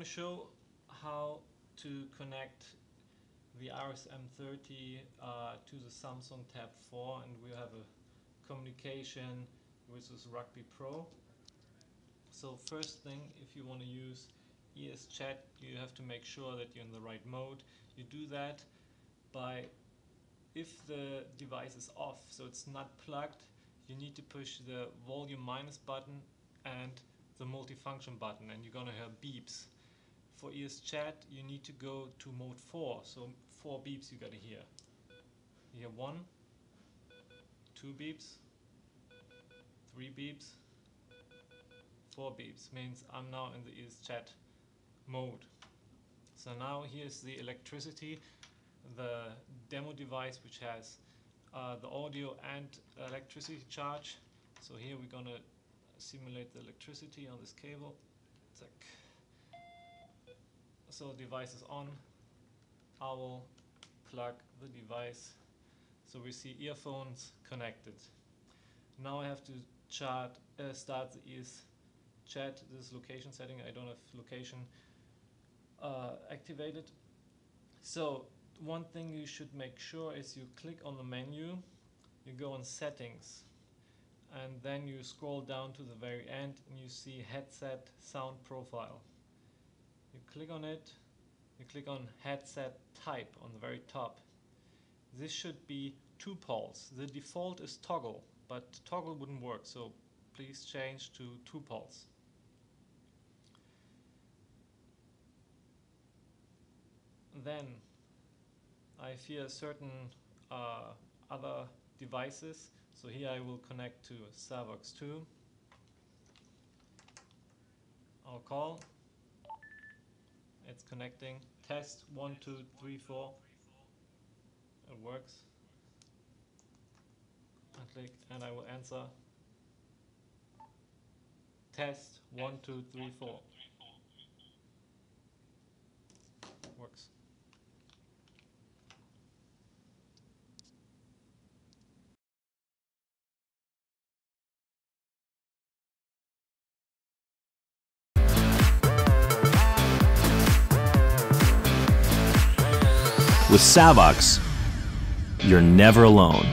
Going to show how to connect the RSM30 uh, to the Samsung Tab 4 and we have a communication with this Rugby Pro. So first thing, if you want to use ES Chat, you have to make sure that you're in the right mode. You do that by, if the device is off, so it's not plugged, you need to push the volume minus button and the multifunction button and you're gonna hear beeps. For ES Chat you need to go to mode 4, so 4 beeps you gotta hear. You hear 1, 2 beeps, 3 beeps, 4 beeps, means I'm now in the ES Chat mode. So now here's the electricity, the demo device which has uh, the audio and electricity charge. So here we're gonna simulate the electricity on this cable. So device is on. I will plug the device. So we see earphones connected. Now I have to chart, uh, start the ES chat. This location setting. I don't have location uh, activated. So one thing you should make sure is you click on the menu, you go on settings, and then you scroll down to the very end and you see headset sound profile. Click on it, you click on headset type on the very top. This should be two poles. The default is toggle, but toggle wouldn't work, so please change to two poles. Then I fear certain uh, other devices. So here I will connect to Savox 2. I'll call. It's connecting. Test 1, 2, 3, 4. It works. I click and I will answer. Test 1, 2, 3, 4. With Savox, you're never alone.